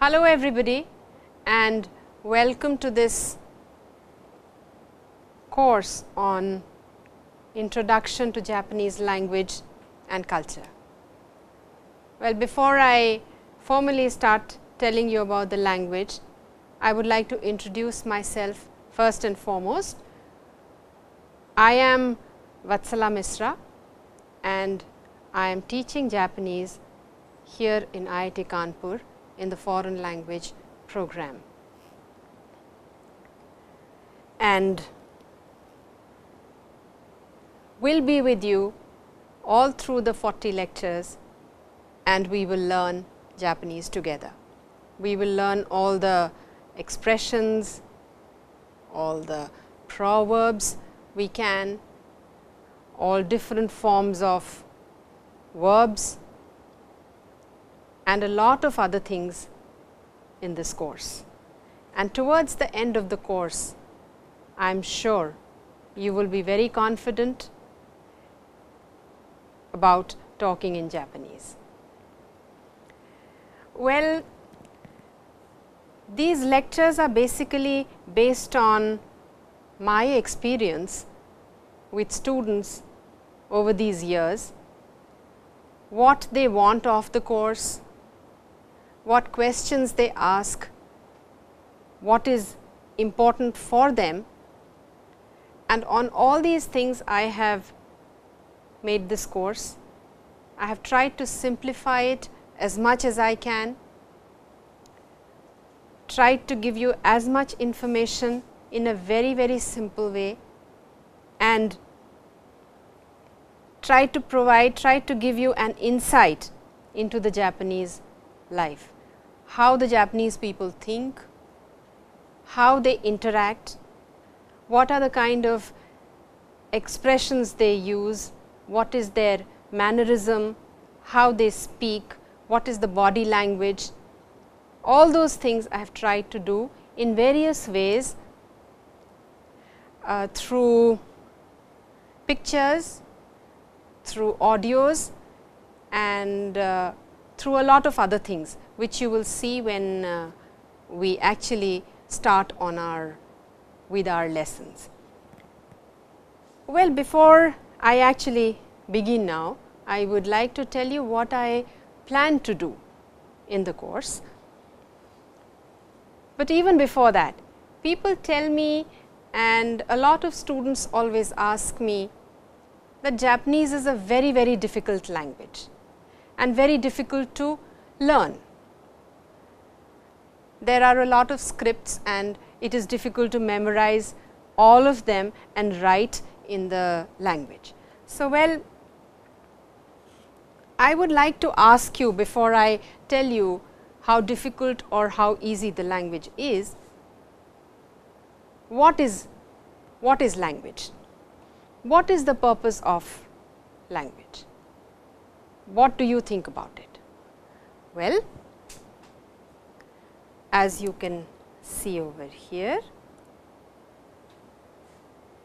Hello everybody and welcome to this course on introduction to Japanese language and culture. Well, before I formally start telling you about the language, I would like to introduce myself first and foremost. I am Vatsala Misra and I am teaching Japanese here in IIT Kanpur in the foreign language program. And we will be with you all through the 40 lectures and we will learn Japanese together. We will learn all the expressions, all the proverbs we can, all different forms of verbs and a lot of other things in this course. And towards the end of the course, I am sure you will be very confident about talking in Japanese. Well, these lectures are basically based on my experience with students over these years, what they want of the course, what questions they ask, what is important for them and on all these things I have made this course. I have tried to simplify it as much as I can, tried to give you as much information in a very very simple way and try to provide, try to give you an insight into the Japanese life, how the Japanese people think, how they interact, what are the kind of expressions they use, what is their mannerism, how they speak, what is the body language. All those things I have tried to do in various ways uh, through pictures, through audios and uh, through a lot of other things, which you will see when uh, we actually start on our with our lessons. Well, before I actually begin now, I would like to tell you what I plan to do in the course. But even before that, people tell me and a lot of students always ask me that Japanese is a very, very difficult language and very difficult to learn. There are a lot of scripts and it is difficult to memorize all of them and write in the language. So, well I would like to ask you before I tell you how difficult or how easy the language is, what is what is language? What is the purpose of language? What do you think about it? Well, as you can see over here,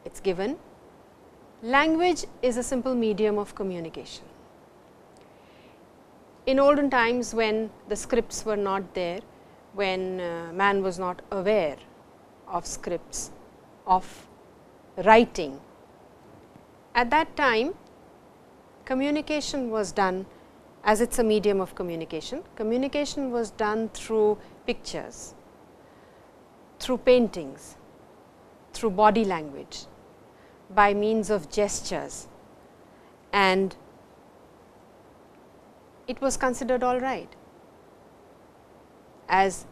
it is given language is a simple medium of communication. In olden times when the scripts were not there, when uh, man was not aware of scripts, of writing, at that time communication was done as it is a medium of communication. Communication was done through pictures, through paintings, through body language, by means of gestures and it was considered all right. As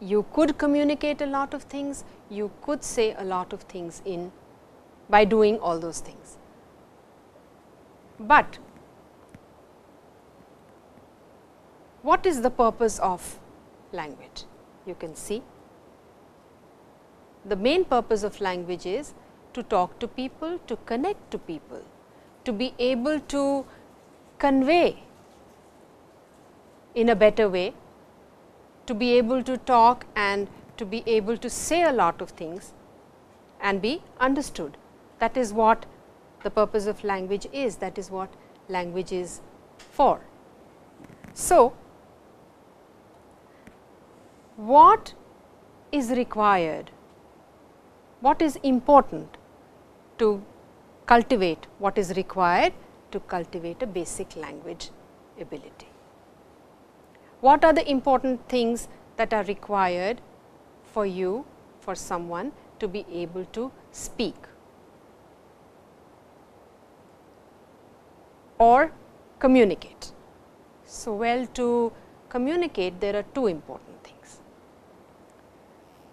you could communicate a lot of things, you could say a lot of things in by doing all those things. But what is the purpose of language? You can see the main purpose of language is to talk to people, to connect to people, to be able to convey in a better way, to be able to talk and to be able to say a lot of things and be understood. That is what the purpose of language is, that is what language is for. So, what is required, what is important to cultivate, what is required to cultivate a basic language ability. What are the important things that are required for you, for someone to be able to speak or communicate. So, well to communicate there are two important.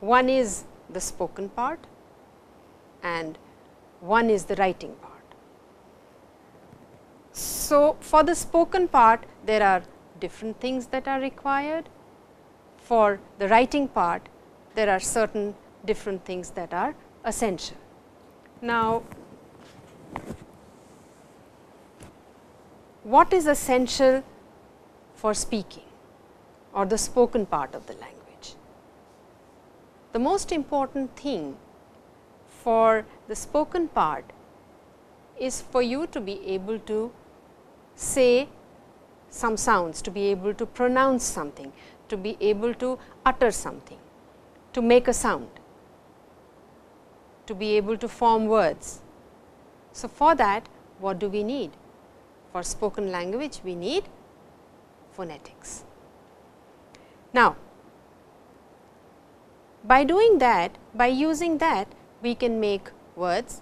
One is the spoken part and one is the writing part. So, for the spoken part there are different things that are required. For the writing part there are certain different things that are essential. Now, what is essential for speaking or the spoken part of the language? The most important thing for the spoken part is for you to be able to say some sounds, to be able to pronounce something, to be able to utter something, to make a sound, to be able to form words. So, for that what do we need? For spoken language we need phonetics. Now, by doing that, by using that we can make words,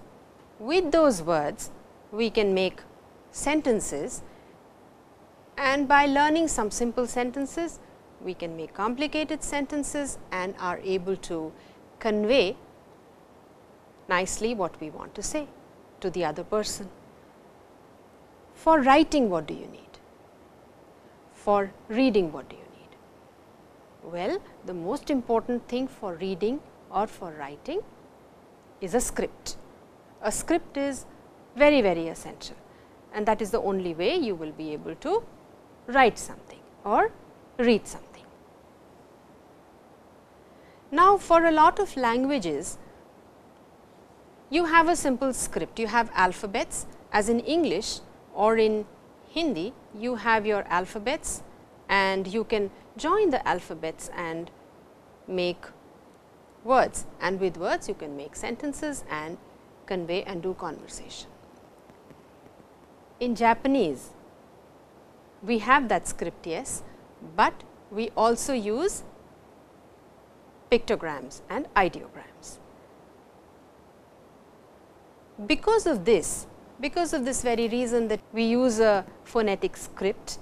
with those words we can make sentences and by learning some simple sentences we can make complicated sentences and are able to convey nicely what we want to say to the other person. For writing what do you need? For reading what do you need? Well, the most important thing for reading or for writing is a script. A script is very very essential and that is the only way you will be able to write something or read something. Now, for a lot of languages, you have a simple script, you have alphabets as in English or in Hindi, you have your alphabets and you can join the alphabets and make words and with words you can make sentences and convey and do conversation. In Japanese, we have that script yes, but we also use pictograms and ideograms. Because of this, because of this very reason that we use a phonetic script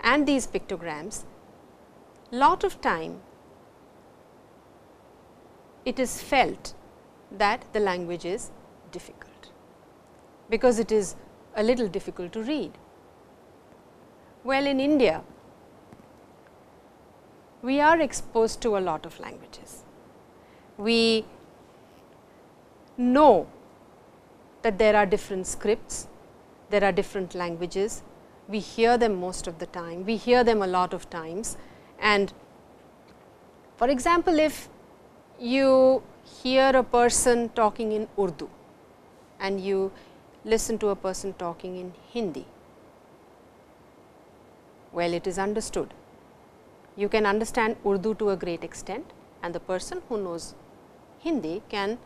and these pictograms, lot of time it is felt that the language is difficult, because it is a little difficult to read. Well, in India, we are exposed to a lot of languages. We know that there are different scripts, there are different languages, we hear them most of the time, we hear them a lot of times and for example, if you hear a person talking in Urdu and you listen to a person talking in Hindi, well it is understood. You can understand Urdu to a great extent and the person who knows Hindi can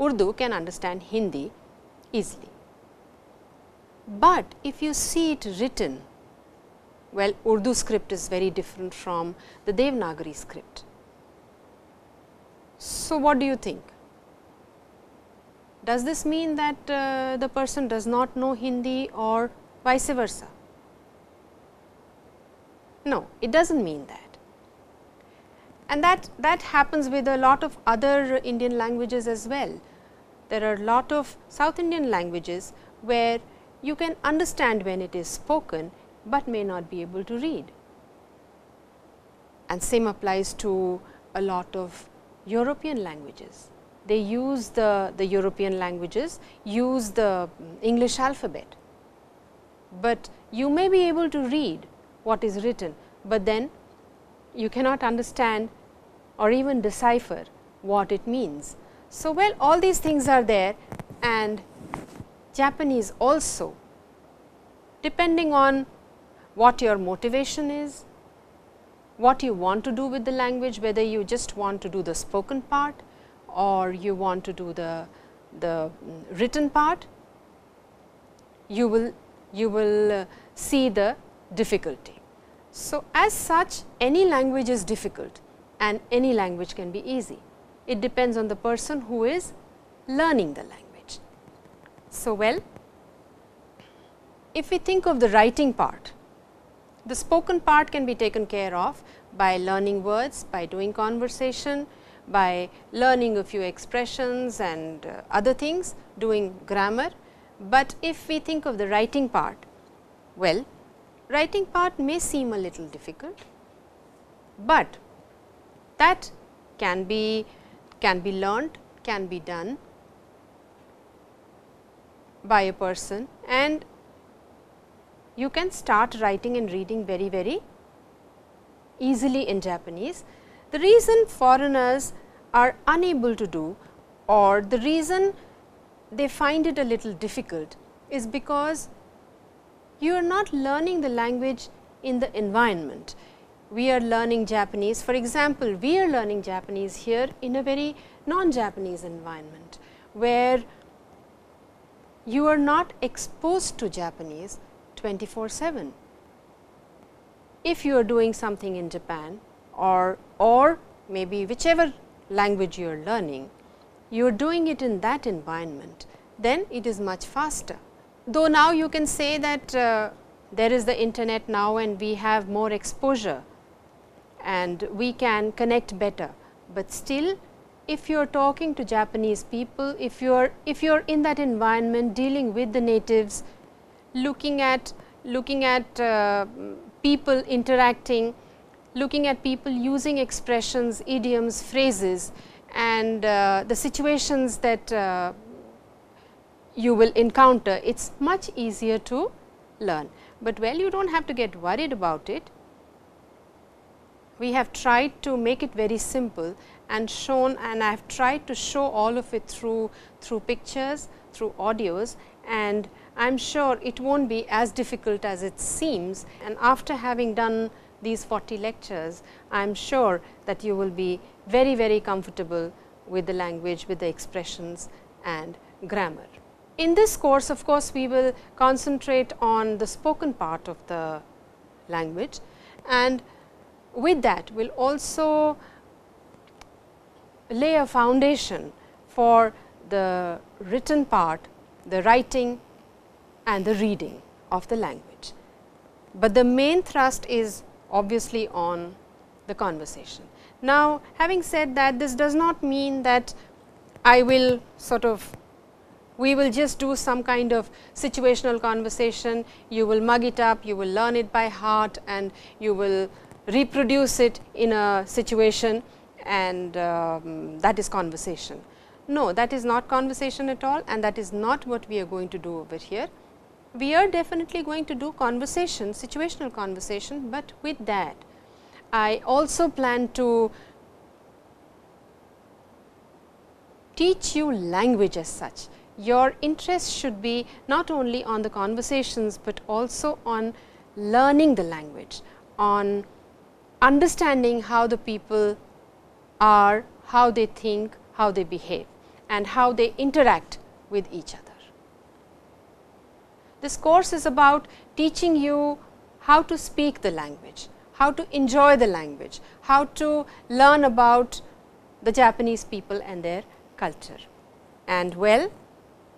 Urdu can understand Hindi easily. But if you see it written, well Urdu script is very different from the Devanagari script. So, what do you think? Does this mean that uh, the person does not know Hindi or vice versa? No, it does not mean that. And that, that happens with a lot of other Indian languages as well. There are a lot of South Indian languages where you can understand when it is spoken, but may not be able to read. And same applies to a lot of European languages. They use the, the European languages, use the mm, English alphabet, but you may be able to read what is written, but then you cannot understand or even decipher what it means. So, well all these things are there and Japanese also depending on what your motivation is, what you want to do with the language, whether you just want to do the spoken part or you want to do the, the mm, written part, you will, you will uh, see the difficulty. So, as such any language is difficult and any language can be easy. It depends on the person who is learning the language. So, well if we think of the writing part, the spoken part can be taken care of by learning words, by doing conversation, by learning a few expressions and uh, other things, doing grammar. But if we think of the writing part, well, writing part may seem a little difficult, but that can be can be learned, can be done by a person and you can start writing and reading very very easily in Japanese. The reason foreigners are unable to do or the reason they find it a little difficult is because you are not learning the language in the environment. We are learning Japanese for example, we are learning Japanese here in a very non-Japanese environment, where you are not exposed to Japanese 24 7. If you are doing something in Japan or, or maybe whichever language you are learning, you are doing it in that environment, then it is much faster. Though now you can say that uh, there is the internet now and we have more exposure and we can connect better, but still if you are talking to Japanese people, if you are if you are in that environment dealing with the natives, looking at looking at uh, people interacting, looking at people using expressions, idioms, phrases and uh, the situations that uh, you will encounter, it is much easier to learn. But well, you do not have to get worried about it. We have tried to make it very simple and shown and I have tried to show all of it through, through pictures, through audios and I am sure it not be as difficult as it seems and after having done these 40 lectures, I am sure that you will be very, very comfortable with the language, with the expressions and grammar. In this course, of course, we will concentrate on the spoken part of the language and with that we will also lay a foundation for the written part, the writing and the reading of the language. But the main thrust is obviously on the conversation. Now, having said that this does not mean that I will sort of we will just do some kind of situational conversation, you will mug it up, you will learn it by heart and you will reproduce it in a situation and um, that is conversation. No, that is not conversation at all and that is not what we are going to do over here we are definitely going to do conversation, situational conversation, but with that I also plan to teach you language as such. Your interest should be not only on the conversations, but also on learning the language, on understanding how the people are, how they think, how they behave and how they interact with each other. This course is about teaching you how to speak the language, how to enjoy the language, how to learn about the Japanese people and their culture. And well,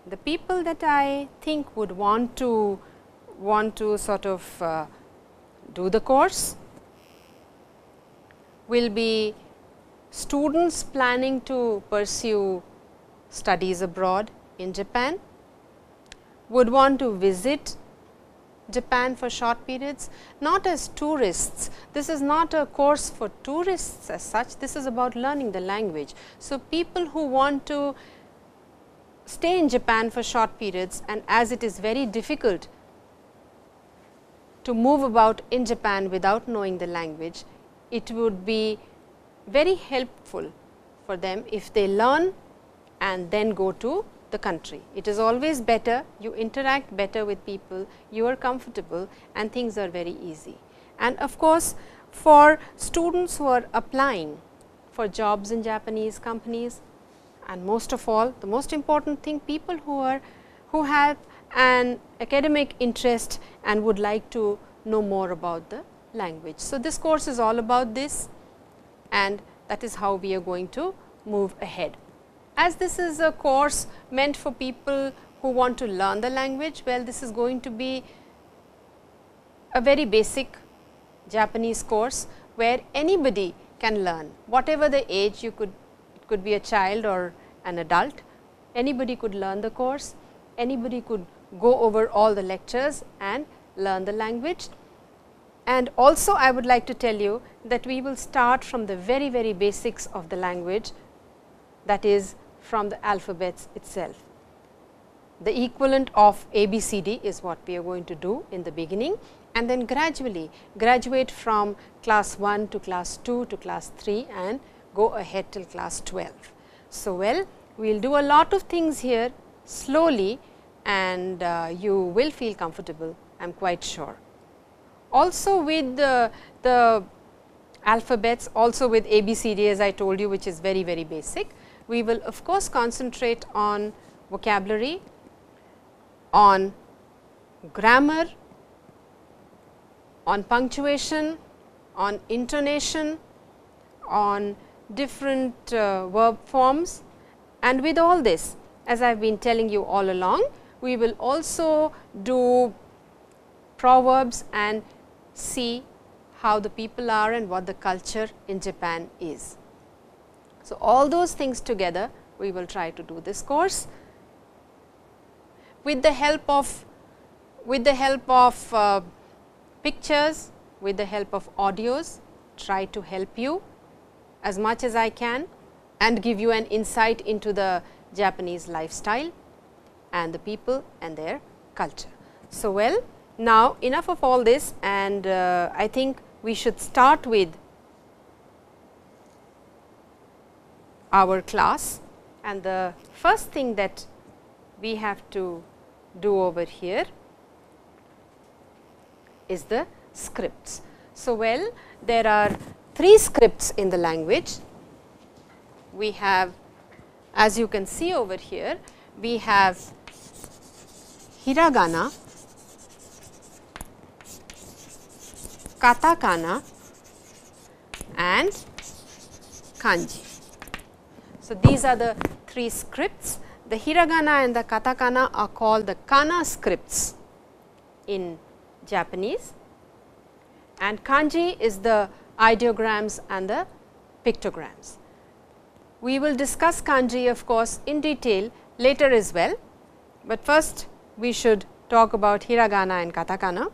the people that I think would want to want to sort of uh, do the course will be students planning to pursue studies abroad in Japan would want to visit Japan for short periods, not as tourists. This is not a course for tourists as such, this is about learning the language. So, people who want to stay in Japan for short periods and as it is very difficult to move about in Japan without knowing the language, it would be very helpful for them if they learn and then go to the country. It is always better, you interact better with people, you are comfortable and things are very easy. And of course, for students who are applying for jobs in Japanese companies and most of all the most important thing people who are who have an academic interest and would like to know more about the language. So, this course is all about this and that is how we are going to move ahead. As this is a course meant for people who want to learn the language, well this is going to be a very basic Japanese course where anybody can learn whatever the age you could it could be a child or an adult anybody could learn the course anybody could go over all the lectures and learn the language. And also I would like to tell you that we will start from the very very basics of the language that is from the alphabets itself. The equivalent of ABCD is what we are going to do in the beginning and then gradually graduate from class 1 to class 2 to class 3 and go ahead till class 12. So, well we will do a lot of things here slowly and uh, you will feel comfortable I am quite sure. Also with the, the alphabets also with ABCD as I told you which is very very basic. We will of course concentrate on vocabulary, on grammar, on punctuation, on intonation, on different uh, verb forms and with all this as I have been telling you all along we will also do proverbs and see how the people are and what the culture in Japan is. So, all those things together we will try to do this course with the help of with the help of uh, pictures, with the help of audios, try to help you as much as I can and give you an insight into the Japanese lifestyle and the people and their culture. So, well now enough of all this and uh, I think we should start with our class and the first thing that we have to do over here is the scripts. So, well there are three scripts in the language. We have as you can see over here, we have hiragana, katakana and kanji. So, these are the three scripts. The hiragana and the katakana are called the kana scripts in Japanese and kanji is the ideograms and the pictograms. We will discuss kanji of course in detail later as well, but first we should talk about hiragana and katakana.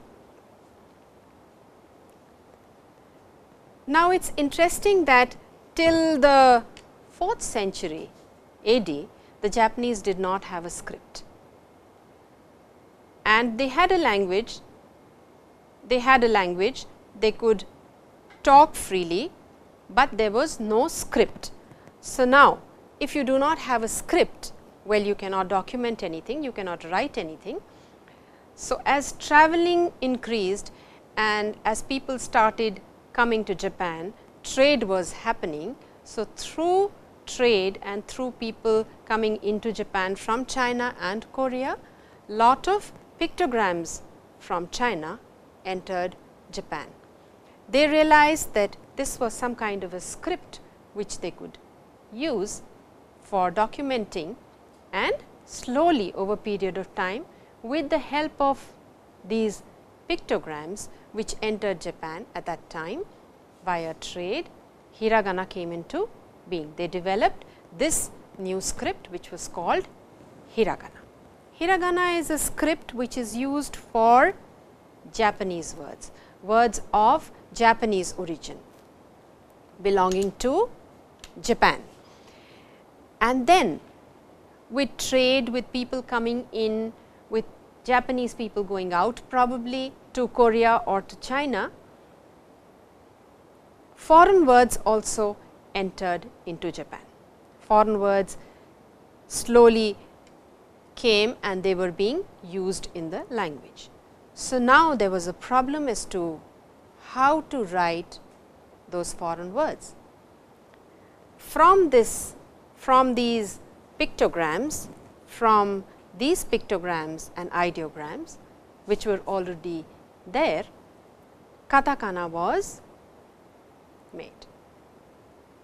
Now, it is interesting that till the 4th century AD, the Japanese did not have a script and they had a language, they had a language, they could talk freely, but there was no script. So, now if you do not have a script, well you cannot document anything, you cannot write anything. So, as traveling increased and as people started coming to Japan, trade was happening. So, through trade and through people coming into Japan from China and Korea, lot of pictograms from China entered Japan. They realized that this was some kind of a script which they could use for documenting and slowly over period of time with the help of these pictograms which entered Japan at that time via trade, hiragana came into being. They developed this new script which was called hiragana. Hiragana is a script which is used for Japanese words, words of Japanese origin belonging to Japan and then with trade with people coming in with Japanese people going out probably to Korea or to China, foreign words also entered into Japan. Foreign words slowly came and they were being used in the language. So, now there was a problem as to how to write those foreign words. From this, from these pictograms, from these pictograms and ideograms, which were already there, katakana was made.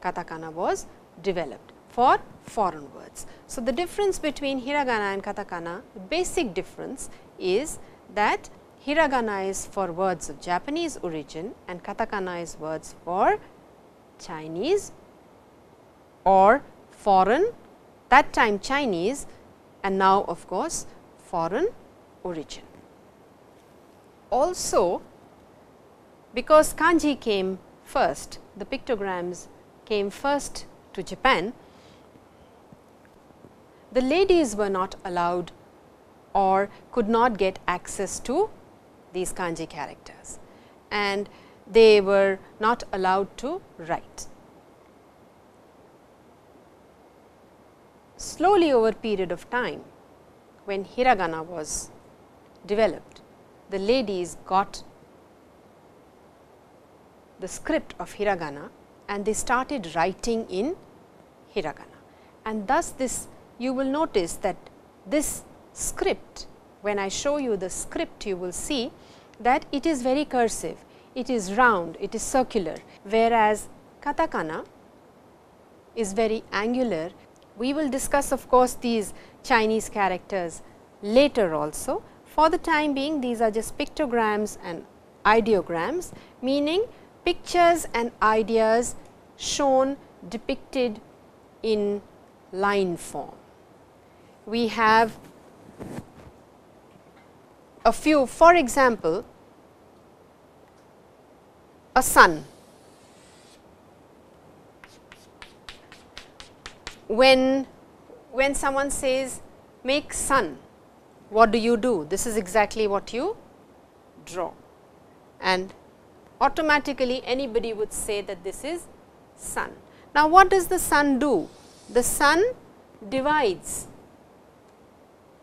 Katakana was developed for foreign words. So, the difference between hiragana and katakana, basic difference is that hiragana is for words of Japanese origin and katakana is words for Chinese or foreign that time Chinese and now of course, foreign origin. Also because kanji came first, the pictograms came first to Japan, the ladies were not allowed or could not get access to these kanji characters and they were not allowed to write. Slowly over period of time when hiragana was developed, the ladies got the script of hiragana and they started writing in hiragana. And thus this you will notice that this script when I show you the script you will see that it is very cursive, it is round, it is circular whereas katakana is very angular. We will discuss of course these Chinese characters later also. For the time being these are just pictograms and ideograms meaning pictures and ideas shown depicted in line form. We have a few for example, a sun. When, when someone says make sun, what do you do? This is exactly what you draw and automatically anybody would say that this is sun. Now, what does the sun do? The sun divides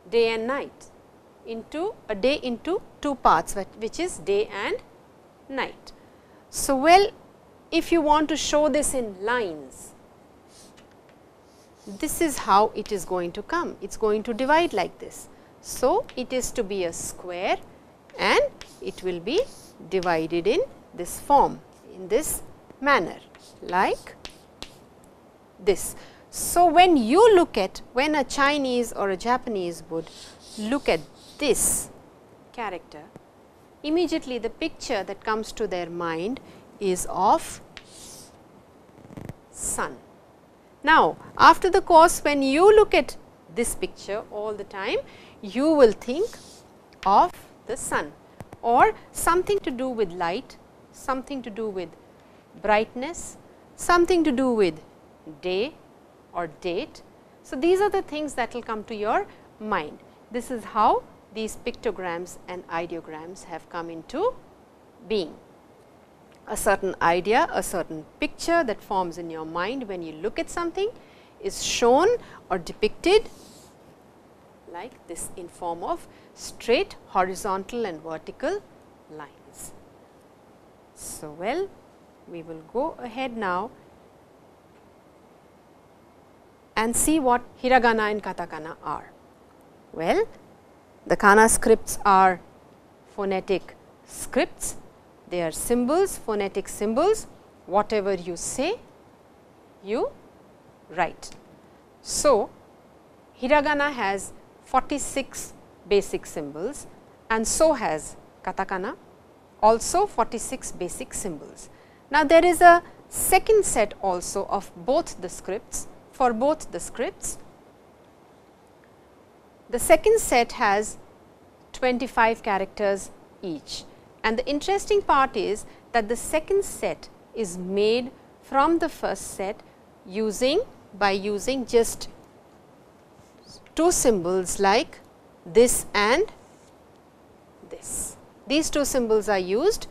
day and night into a day into two parts which is day and night. So, well if you want to show this in lines, this is how it is going to come, it is going to divide like this. So, it is to be a square and it will be divided in this form in this manner like this. So, when you look at when a Chinese or a Japanese would look at this character immediately the picture that comes to their mind is of sun. Now, after the course when you look at this picture all the time you will think of the sun or something to do with light something to do with brightness, something to do with day or date. So, these are the things that will come to your mind. This is how these pictograms and ideograms have come into being. A certain idea, a certain picture that forms in your mind when you look at something is shown or depicted like this in form of straight horizontal and vertical lines. So, well we will go ahead now and see what hiragana and katakana are. Well, the kana scripts are phonetic scripts, they are symbols, phonetic symbols, whatever you say, you write. So, hiragana has 46 basic symbols and so has katakana also 46 basic symbols. Now, there is a second set also of both the scripts for both the scripts. The second set has 25 characters each and the interesting part is that the second set is made from the first set using by using just two symbols like this and this. These two symbols are used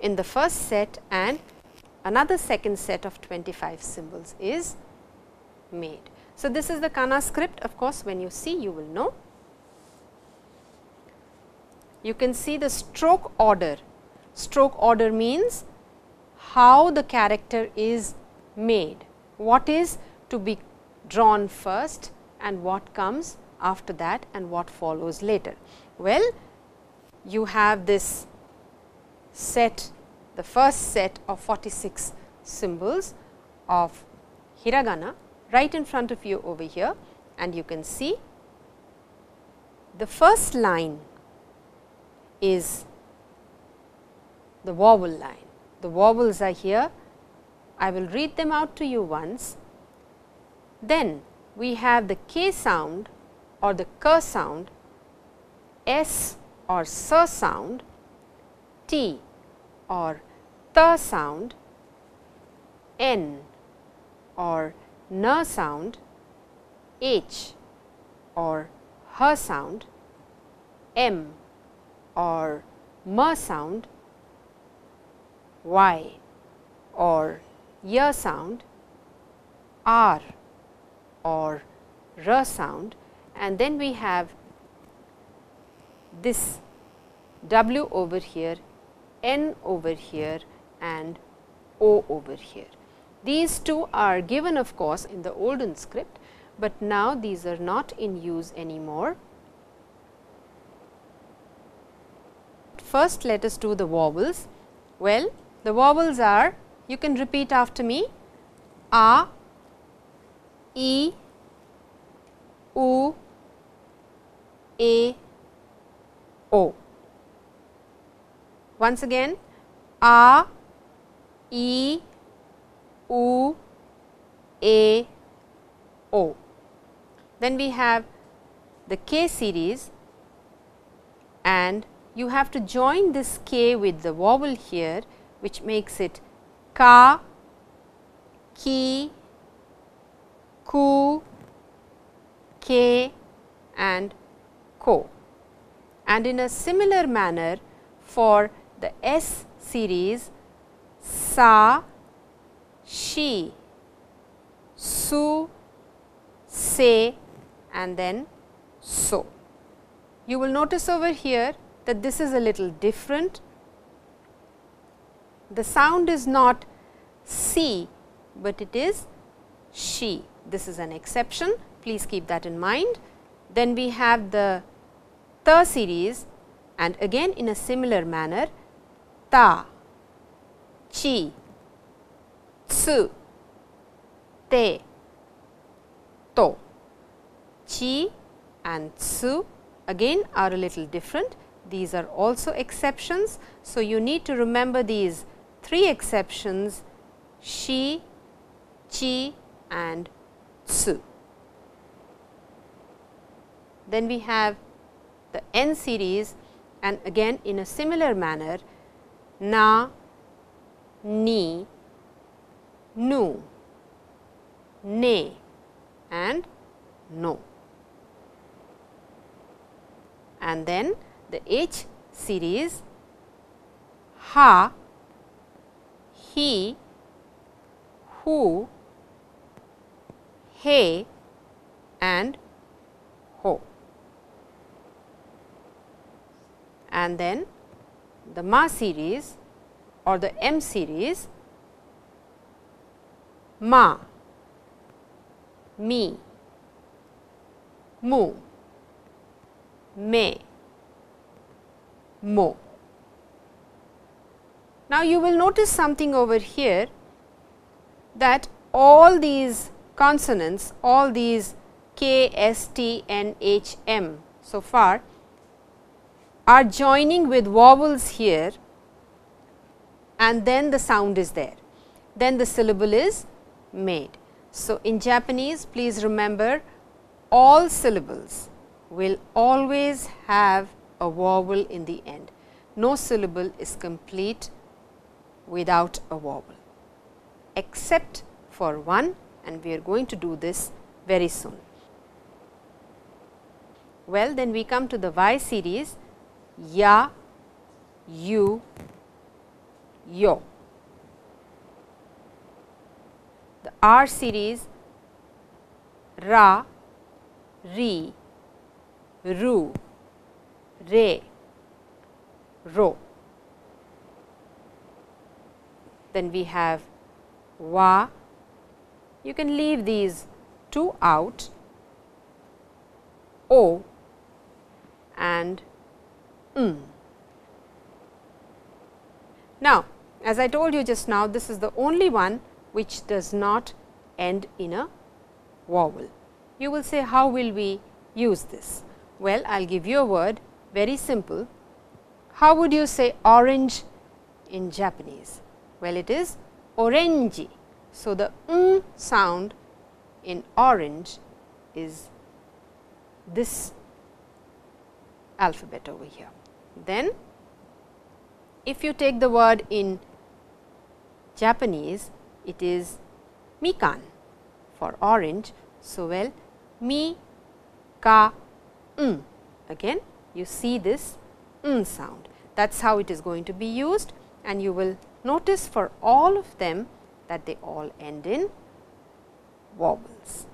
in the first set and another second set of 25 symbols is made. So, this is the Kana script of course, when you see you will know. You can see the stroke order. Stroke order means how the character is made, what is to be drawn first and what comes after that and what follows later. Well, you have this set, the first set of 46 symbols of hiragana right in front of you over here and you can see the first line is the vowel line. The vowels are here. I will read them out to you once. Then we have the K sound or the K sound, S or S sound, T or T sound, N or N sound, H or H sound, M or M sound, Y or Y sound, R or R sound and then we have this W over here, N over here and O over here. These two are given of course in the olden script, but now these are not in use anymore. First let us do the vowels. Well, the vowels are you can repeat after me a, e, u, a, o. Once again a, e, u, a, o. Then we have the k series and you have to join this k with the vowel here which makes it ka, ki, ku, K and ko. And in a similar manner for the S series sa, she, su, se and then so. You will notice over here that this is a little different the sound is not C, but it is she. This is an exception, please keep that in mind. Then we have the the series and again in a similar manner ta, chi, tsu, te, to. Chi and tsu again are a little different. These are also exceptions. So, you need to remember these three exceptions she, chi and tsu. Then we have the n series and again in a similar manner na, ni, nu, ne and no. And then the H series ha, he, who, he and ho. And then the ma series or the m series ma, me, mu, me, mo. Now, you will notice something over here that all these consonants, all these k, s, t, n, h, m so far are joining with vowels here and then the sound is there. Then the syllable is made. So, in Japanese please remember all syllables will always have a vowel in the end. No syllable is complete without a vowel except for one and we are going to do this very soon. Well, then we come to the Y series ya, you, yo. The R series ra, ri, ru, re, ro. then we have wa. You can leave these two out, o and m. Now, as I told you just now, this is the only one which does not end in a vowel. You will say how will we use this? Well, I will give you a word very simple. How would you say orange in Japanese? Well, it is orange. So, the m sound in orange is this alphabet over here. Then, if you take the word in Japanese, it is mikan for orange. So, well mi ka m again you see this m sound that is how it is going to be used and you will notice for all of them that they all end in vowels.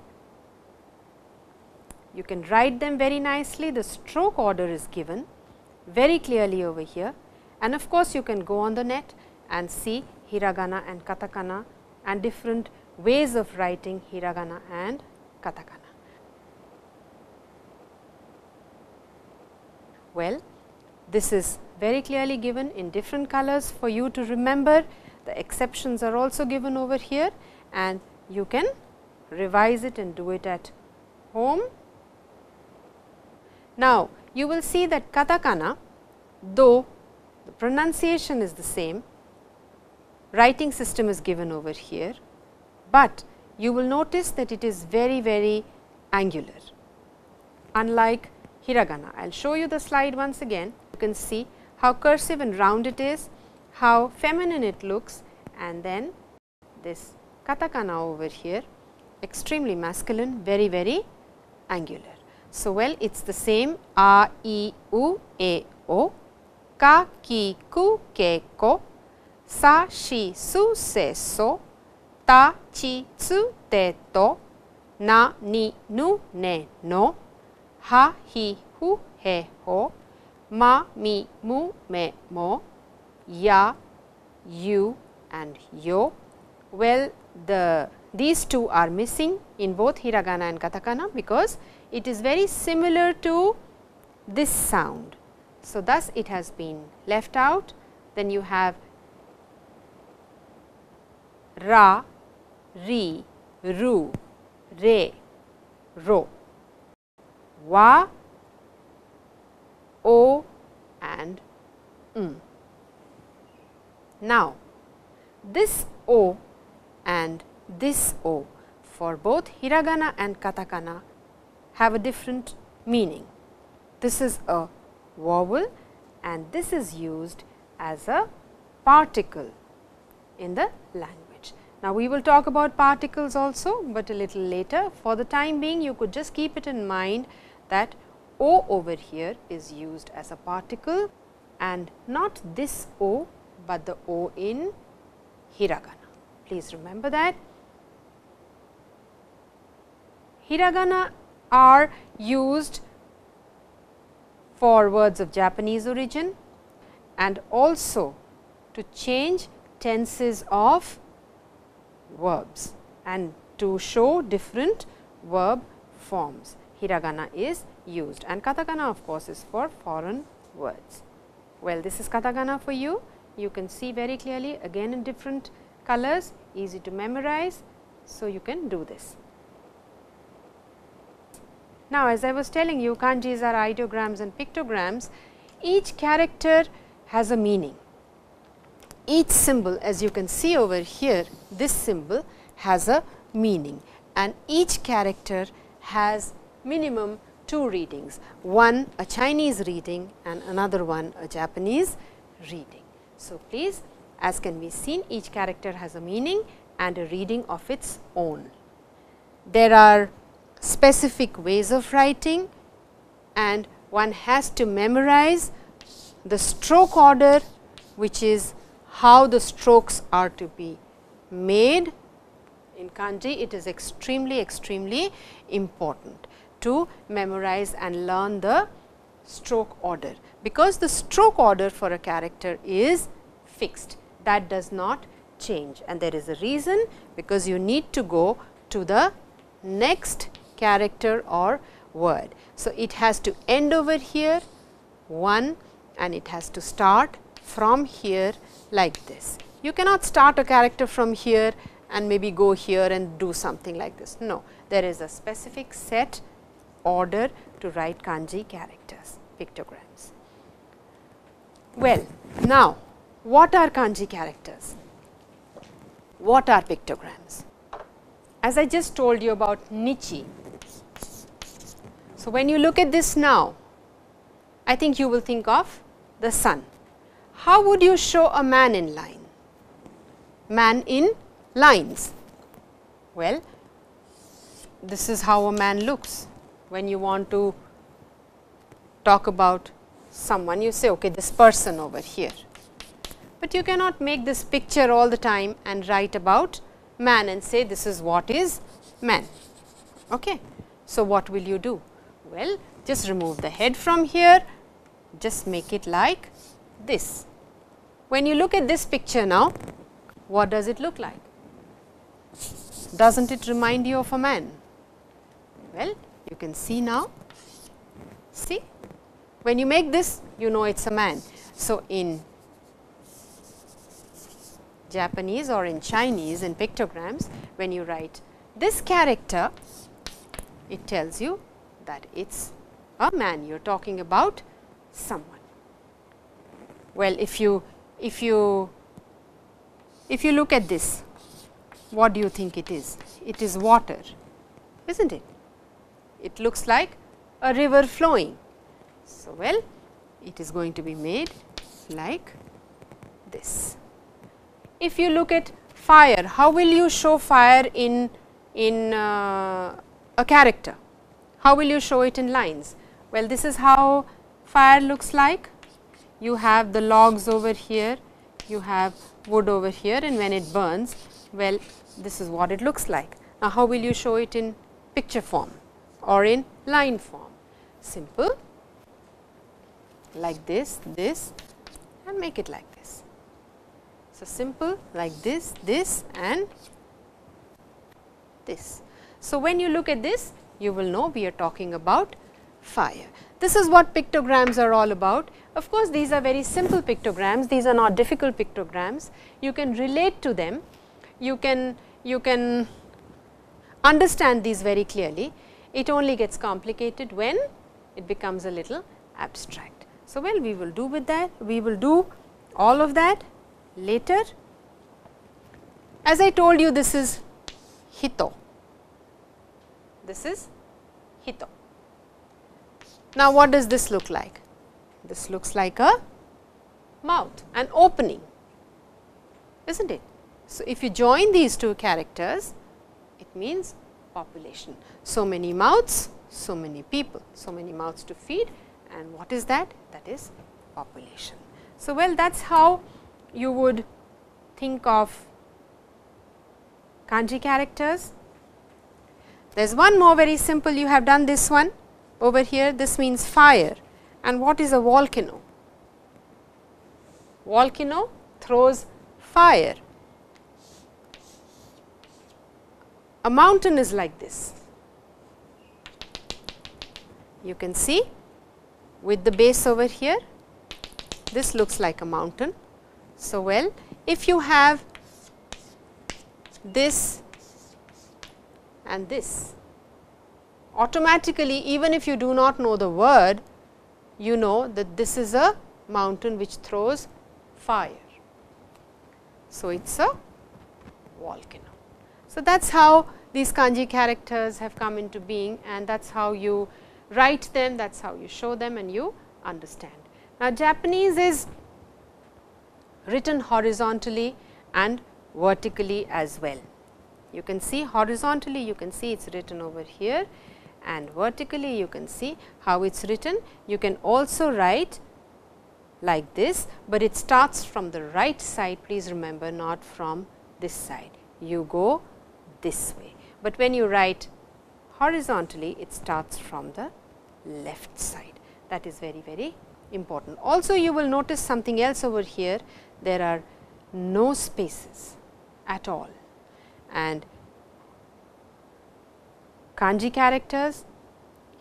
You can write them very nicely the stroke order is given very clearly over here and of course, you can go on the net and see hiragana and katakana and different ways of writing hiragana and katakana. Well, this is very clearly given in different colors for you to remember. The exceptions are also given over here and you can revise it and do it at home. Now, you will see that katakana though the pronunciation is the same, writing system is given over here, but you will notice that it is very very angular unlike hiragana. I will show you the slide once again. You can see how cursive and round it is, how feminine it looks and then this katakana over here extremely masculine, very very angular. So, well it is the same. A, e, u, a, o. Ka, ki, ku, ke, ko, sa, shi, su, se, so, ta, chi, tsu, te, to, na, ni, nu, ne, no, ha, hi, hu, he, ho, ma, mi, mu, me, mo, ya, you and yo. Well, the these two are missing in both hiragana and katakana because it is very similar to this sound. So, thus it has been left out then you have ra, ri, ru, re, ro, wa, o and m. Now, this o and this o for both hiragana and katakana have a different meaning. This is a vowel and this is used as a particle in the language. Now, we will talk about particles also, but a little later. For the time being, you could just keep it in mind that O over here is used as a particle and not this O, but the O in hiragana. Please remember that. Hiragana are used for words of Japanese origin and also to change tenses of verbs and to show different verb forms. Hiragana is used and katakana of course, is for foreign words. Well, this is katakana for you. You can see very clearly again in different colors, easy to memorize. So, you can do this. Now, as I was telling you kanjis are ideograms and pictograms, each character has a meaning. Each symbol as you can see over here, this symbol has a meaning and each character has minimum two readings, one a Chinese reading and another one a Japanese reading. So, please as can be seen each character has a meaning and a reading of its own. There are specific ways of writing and one has to memorize the stroke order which is how the strokes are to be made. In kanji it is extremely extremely important to memorize and learn the stroke order, because the stroke order for a character is fixed that does not change and there is a reason because you need to go to the next character or word. So, it has to end over here 1 and it has to start from here like this. You cannot start a character from here and maybe go here and do something like this. No, there is a specific set order to write kanji characters, pictograms. Well, now what are kanji characters? What are pictograms? As I just told you about Nichi. So, when you look at this now, I think you will think of the sun. How would you show a man in line? Man in lines. Well, this is how a man looks when you want to talk about someone you say okay this person over here. But you cannot make this picture all the time and write about man and say this is what is man. Okay. So, what will you do? Well, just remove the head from here, just make it like this. When you look at this picture now, what does it look like? Doesn't it remind you of a man? Well, you can see now, see when you make this you know it is a man. So, in Japanese or in Chinese in pictograms when you write this character it tells you that it is a man you are talking about someone. Well, if you if you if you look at this what do you think it is? It is water is not it? It looks like a river flowing. So, well it is going to be made like this. If you look at fire, how will you show fire in, in uh, a character? How will you show it in lines? Well, this is how fire looks like. You have the logs over here, you have wood over here and when it burns, well this is what it looks like. Now, how will you show it in picture form or in line form? Simple like this, this and make it like this. so, simple like this, this and this. So, when you look at this you will know we are talking about fire. This is what pictograms are all about. Of course, these are very simple pictograms, these are not difficult pictograms. You can relate to them, you can, you can understand these very clearly. It only gets complicated when it becomes a little abstract. So, well we will do with that, we will do all of that later. As I told you this is hito, this is hito. Now, what does this look like? This looks like a mouth, an opening, is not it? So, if you join these two characters, it means population. So many mouths, so many people, so many mouths to feed and what is that? That is population. So, well that is how you would think of kanji characters. There is one more very simple you have done this one over here this means fire and what is a volcano? Volcano throws fire. A mountain is like this. You can see with the base over here this looks like a mountain so, well if you have this and this automatically even if you do not know the word you know that this is a mountain which throws fire. So, it is a volcano. So, that is how these kanji characters have come into being and that is how you write them, that is how you show them and you understand. Now, Japanese is written horizontally and vertically as well. You can see horizontally you can see it is written over here and vertically you can see how it is written. You can also write like this, but it starts from the right side please remember not from this side. You go this way, but when you write horizontally it starts from the left side that is very very important. Also you will notice something else over here there are no spaces. at all and kanji characters,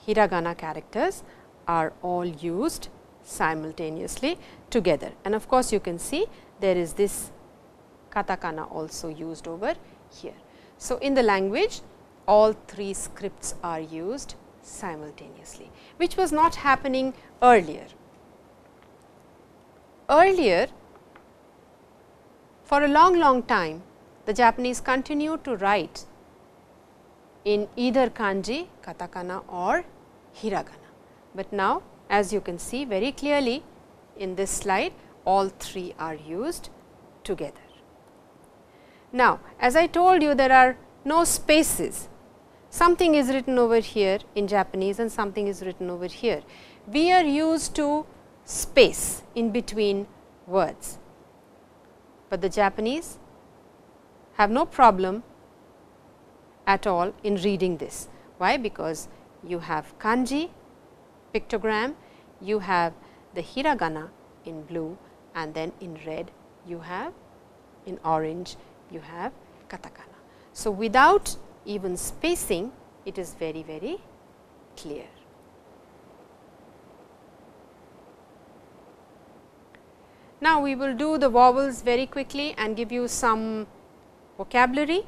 hiragana characters are all used simultaneously together. And of course, you can see there is this katakana also used over here. So, in the language all three scripts are used simultaneously, which was not happening earlier. Earlier, for a long, long time, the Japanese continued to write in either kanji, katakana or hiragana. But now, as you can see very clearly in this slide, all three are used together. Now, as I told you there are no spaces, something is written over here in Japanese and something is written over here. We are used to space in between words, but the Japanese have no problem at all in reading this. Why? Because you have kanji pictogram, you have the hiragana in blue and then in red you have in orange you have katakana. So, without even spacing it is very very clear. Now, we will do the vowels very quickly and give you some vocabulary.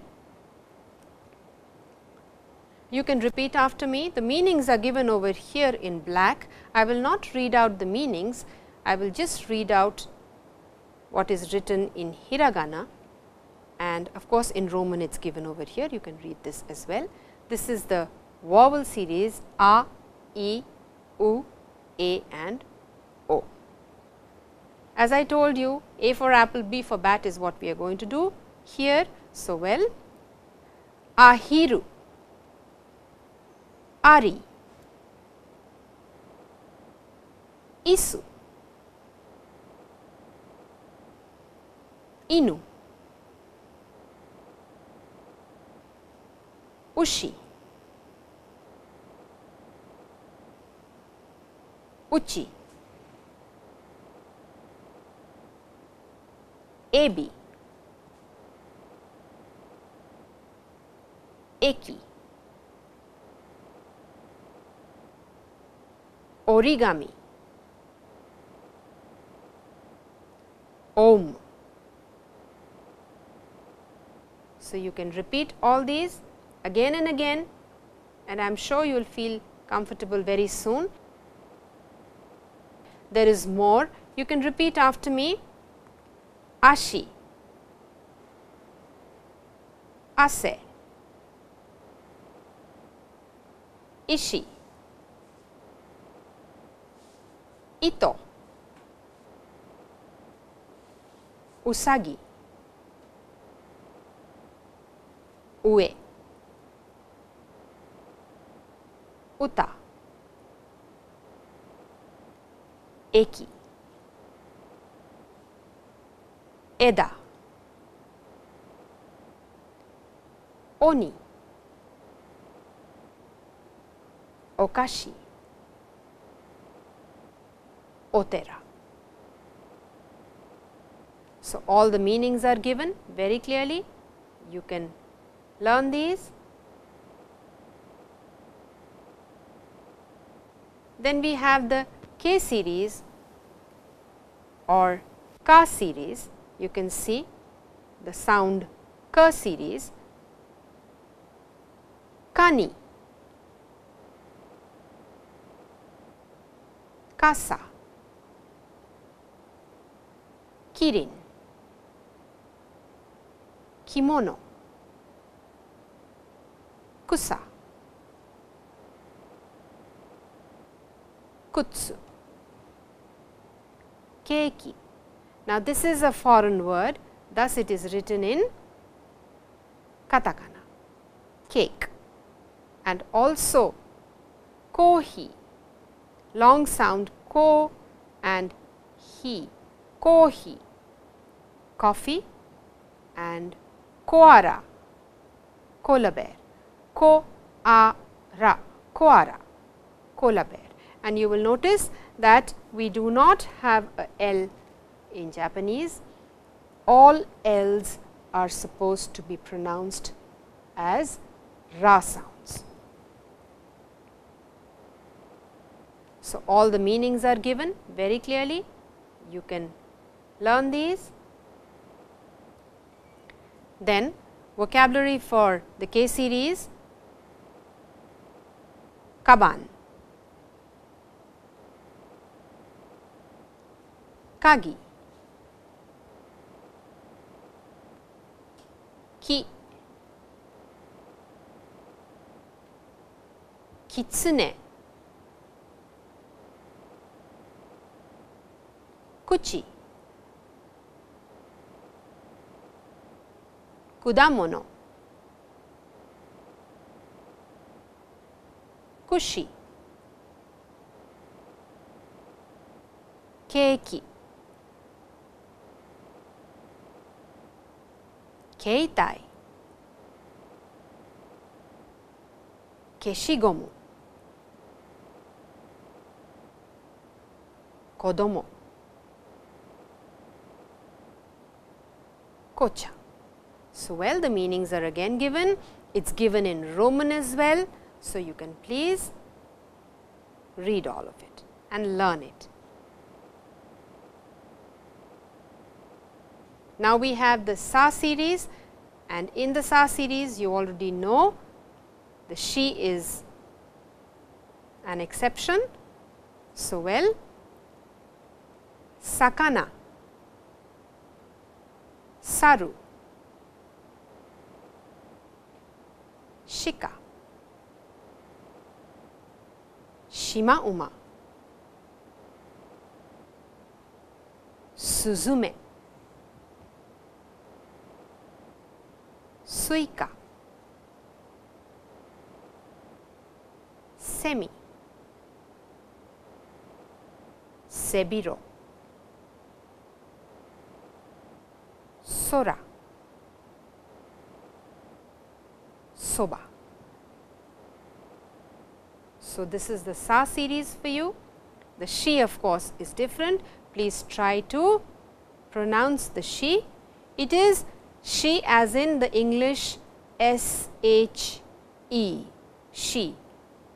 You can repeat after me. The meanings are given over here in black. I will not read out the meanings. I will just read out what is written in hiragana and of course, in Roman it is given over here you can read this as well. This is the vowel series a, e, u, a and o. As I told you a for apple, b for bat is what we are going to do here. So, well ahiru, ari, isu, inu, ushi, uchi, ebi, eki, origami, om. So, you can repeat all these again and again and I am sure you will feel comfortable very soon. There is more. You can repeat after me. Ashi, ase, ishi, ito, usagi, ue. uta, eki, eda, oni, okashi, otera. So, all the meanings are given very clearly. You can learn these Then we have the K series or Ka series. You can see the sound Ka series. Kani, Kasa, Kirin, Kimono, Kusa. kutsu, keiki. Now, this is a foreign word, thus it is written in katakana, cake. And also kohi, long sound ko and hi, kohi, coffee and koara, koala bear, ko a ra, koara, koala bear and you will notice that we do not have a L in Japanese, all L's are supposed to be pronounced as ra sounds. So, all the meanings are given very clearly. You can learn these. Then vocabulary for the K series. Kaban, kagi, ki, kitsune, 口果物串ケーキ携帯消しゴム子供 kocha. So, well the meanings are again given, it is given in Roman as well. So, you can please read all of it and learn it. Now, we have the Sa series and in the Sa series you already know the she is an exception. So, well sakana, 猿鹿シマウマスズメ。スイカ。セミ。背広 sora, soba. So, this is the sa series for you. The she of course is different. Please try to pronounce the she. It is she as in the English S H E, she,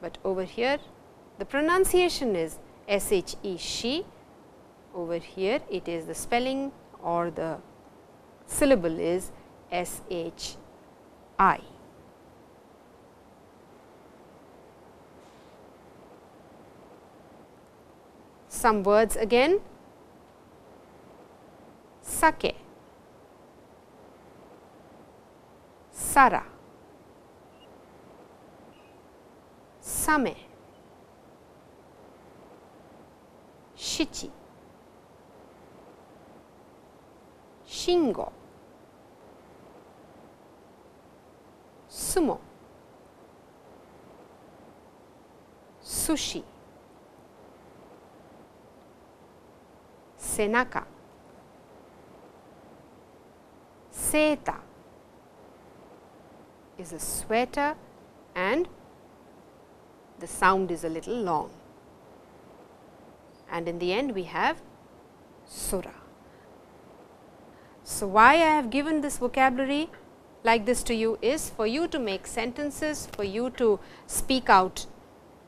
but over here the pronunciation is S H E, she. Over here it is the spelling or the syllable is S H I. Some words again. Sake, sara, same, shichi, shingo, sumo, sushi, senaka, seta is a sweater and the sound is a little long. And in the end we have sura. So, why I have given this vocabulary like this to you is for you to make sentences, for you to speak out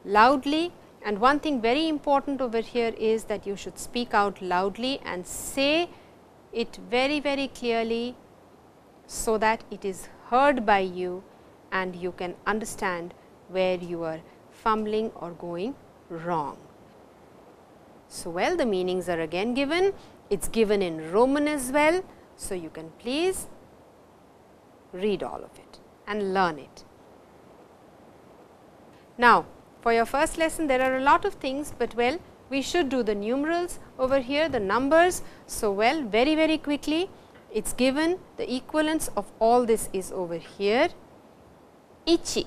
loudly and one thing very important over here is that you should speak out loudly and say it very very clearly so that it is heard by you and you can understand where you are fumbling or going wrong. So, well the meanings are again given, it is given in Roman as well. So, you can please read all of it and learn it. Now, for your first lesson there are a lot of things, but well we should do the numerals over here the numbers. So, well very very quickly it is given the equivalence of all this is over here. Ichi,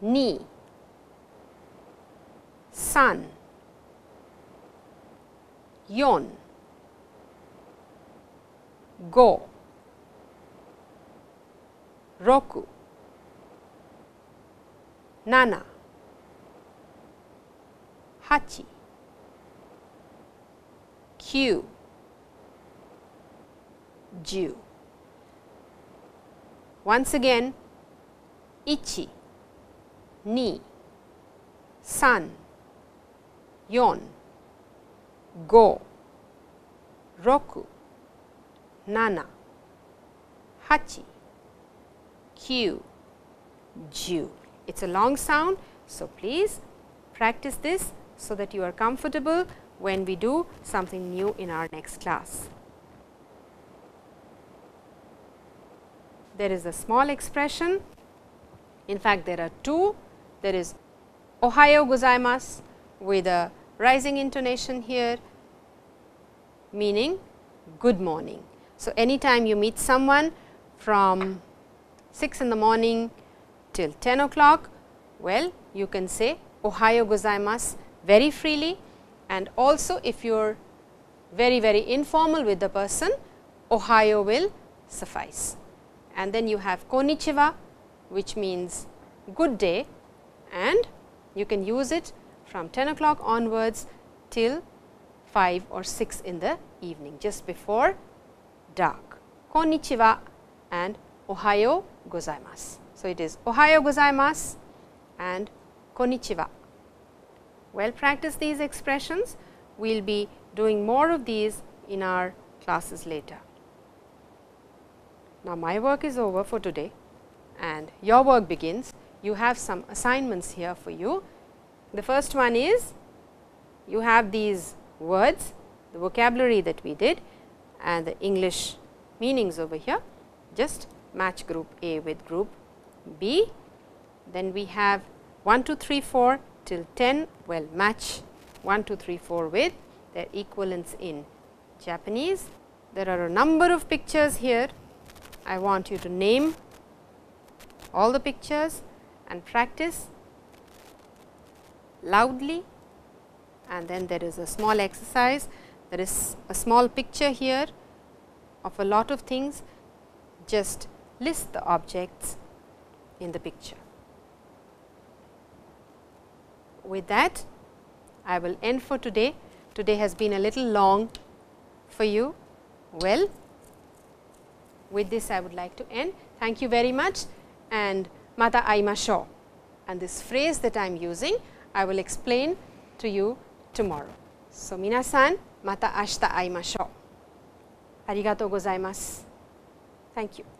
ni, san, yon, go, roku, nana, hachi, kyu, ju. Once again, ichi, ni, san, yon, go, roku, nana, hachi, kyu, ju. It is a long sound. So, please practice this so that you are comfortable when we do something new in our next class. There is a small expression, in fact, there are two, there is Ohayo gozaimasu with a rising intonation here meaning good morning. So, anytime you meet someone from 6 in the morning till 10 o'clock, well you can say Ohayo gozaimasu very freely and also if you are very very informal with the person, Ohayo will suffice. And then you have Konnichiwa which means good day and you can use it from 10 o'clock onwards till 5 or 6 in the evening just before dark. Konnichiwa and Ohayo gozaimasu. So, it is Ohayo gozaimasu and Konnichiwa. Well practice these expressions. We will be doing more of these in our classes later. Now, my work is over for today and your work begins. You have some assignments here for you. The first one is you have these words, the vocabulary that we did and the English meanings over here. Just match group A with group B. Then we have 1, 2, 3, 4 till 10, well match 1, 2, 3, 4 with their equivalents in Japanese. There are a number of pictures here. I want you to name all the pictures and practice loudly and then there is a small exercise. There is a small picture here of a lot of things, just list the objects in the picture. With that, I will end for today. Today has been a little long for you. Well, with this I would like to end. Thank you very much and mata aimashou. And this phrase that I am using, I will explain to you tomorrow. So, minasan また明日会いましょう。ありがとうございます。Thank you.